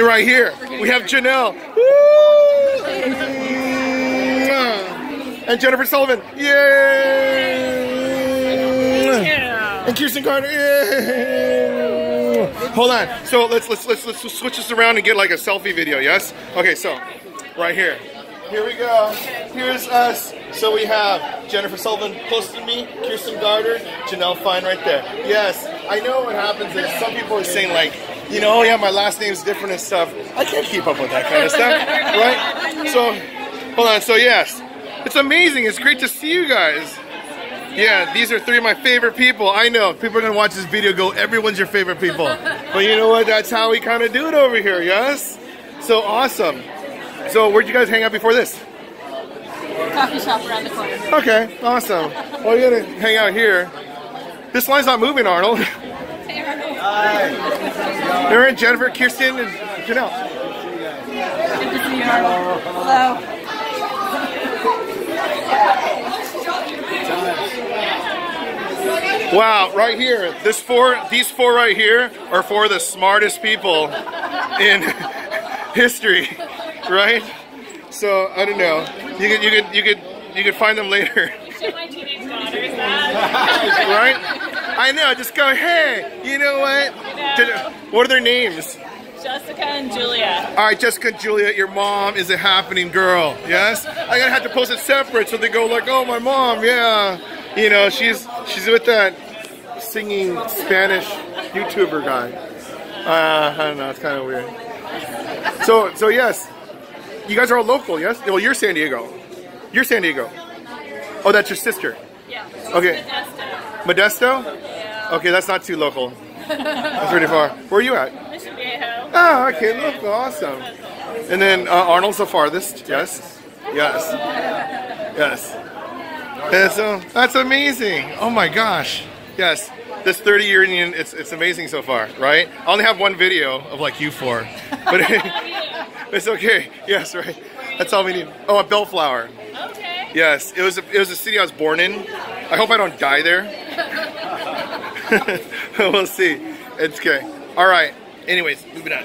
Right here, we have Janelle. And Jennifer Sullivan. Yay! And Kirsten Gaarder. Yay! Hold on. So let's let's let's let's switch this around and get like a selfie video. Yes. Okay. So right here. Here we go. Here's us. So we have Jennifer Sullivan close to me, Kirsten Gaarder, Janelle Fine right there. Yes, I know what happens is some people are saying like, you know, oh yeah, my last name's different and stuff. I can't keep up with that kind of stuff, right? So, hold on. So yes, it's amazing. It's great to see you guys. Yeah, these are three of my favorite people. I know people are gonna watch this video, go, everyone's your favorite people. But you know what? That's how we kind of do it over here. Yes. So awesome. So where'd you guys hang out before this? Coffee shop around the corner. Okay, awesome. Well, you're gonna hang out here. This line's not moving, Arnold. Hi. Aaron, Jennifer, Kirsten, and Janelle. Good to see you, Arnold. Hello. Wow, right here, this four, these four right here are four of the smartest people in history, right? So I don't know. You could, you could, you could, you could find them later. Show my teenage daughters that. right? I know. Just go, hey, you know what? know. What are their names? Jessica and Julia. All right, Jessica and Julia, your mom is a happening girl. Yes, I gotta have to post it separate so they go like, oh, my mom, yeah. You know, she's she's with that singing Spanish YouTuber guy. Uh, I don't know, it's kind of weird. So, so yes, you guys are all local, yes? Well, you're San Diego. You're San Diego. Oh, that's your sister. Yeah. Okay. Modesto. Modesto? Yeah. Okay, that's not too local. That's pretty far. Where are you at? Mission Viejo. Oh, okay, local, awesome. And then uh, Arnold's the farthest, yes? Yes. Yes. And so, that's amazing. Oh my gosh. Yes. This 30 year union, it's, it's amazing so far, right? I only have one video of like you four. But it's okay. Yes, right. That's all we need. Oh, a Bellflower. Okay. Yes, it was a, it was a city I was born in. I hope I don't die there. we'll see. It's okay. All right. Anyways, moving on.